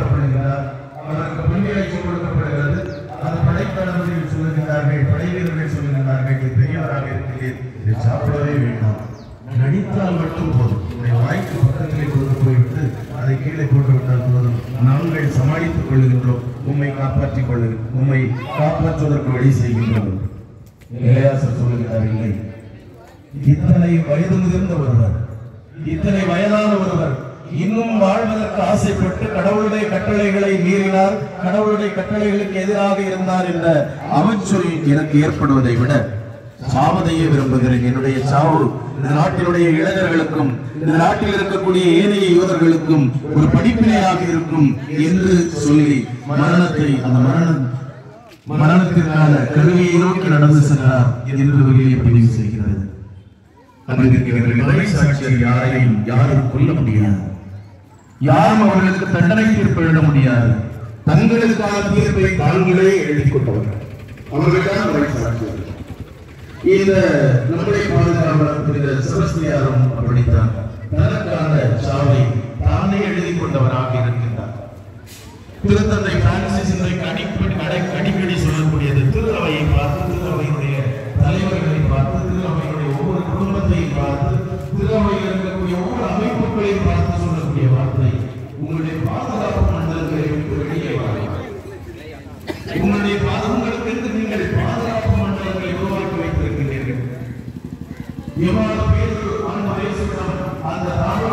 கொடுக்கப்படுகிறார். அவருக்கு பணியாட்சி கொடுக்கப்படுகிறது. அது படைத்தளபதிகள் சொல்லுகிறார்கள் படை சொல்லுகிறார்கள் "நீ பெரியவராக இருக்கிறீர் இதை சாப்பிடவே வேண்டாம். நடித்தால் மட்டும் போதும். உடைய வாய்க்கு பக்கத்திலே கொண்டு போய்விட்டு அதை கீழே போட்டு விட்டால் போதும். நாங்கள் சமாளித்துக் கொள்கின்றோம் உண்மை காப்பாற்றிக் கொள்ளு உம்மை காப்பாற்றுவதற்கு வழி செய்கின்றோம். இளையாசர் சொல்லுகிறார் இல்லை. இத்தனை வயது முதிர்ந்த ஒருவர் இத்தனை வயதான ஒருவர் இன்னும் வாழ்வதற்கு ஆசைப்பட்டு கடவுளுடைய கட்டளைகளை மீறினார். கடவுளுடைய கட்டளைகளுக்கு எதிராக இருந்தார் என்ற அமைச்சொல் எனக்கு ஏற்படுவதை விட சாவதையே விரும்புகிறேன். என்னுடைய சாவு இந்த நாட்டினுடைய இளைஞர்களுக்கும் இந்த நாட்டில் இருக்கக்கூடிய ஏனைய யூதர்களுக்கும் ஒரு படிப்பினையாக இருக்கும் என்று சொல்லி மரணத்தை அந்த மரணம் மரணத்திற்கான கருவியை நோக்கி நடந்து சென்றார் என்று வெளியே பதிவு செய்கிறது. அன்பிற்கிறவர்கள் இறை சாட்சியர் யாரையும் யாரும் கொல்ல முடியாது. யாரும் அவர்களுக்கு தண்டனை தீர்ப்பு எழுத முடியாது. தங்களுக்கான தீர்ப்பை தாங்களே எழுதிக் கொண்டவர்கள் அவர்கள்தான் உரை சாட்சியர்கள் இந்த நம்முடைய பாதுகாவலர் சாவை தானே எழுதி கொண்டவராக இருக்கின்றார். திருத்தந்தை பிரான்சிஸ் இன்றைக்கு அடிக்கடி கடை அடிக்கடி சொல்லக்கூடியது. திருவையை பார்த்து திருவையினுடைய தலைவர்களை பார்த்து திருவையினுடைய ஒவ்வொரு குடும்பத்தையும் பார்த்து திருவையில் இருக்கக்கூடிய ஒவ்வொரு அமைப்புகளையும் பார்த்து சொல்லக்கூடிய வார்த்தை உங்களுடைய பாதுகாப்பு மண்டலங்களை விட்டு வெளியே வரலாம் உங்களுடைய பாதங்களுக்கு நீங்கள் பாதுகாப்பு மண்டலங்களை உருவாக்கி வைத்திருக்கிறீர்கள். எவ்வாறு பேர் அந்த ராணுவ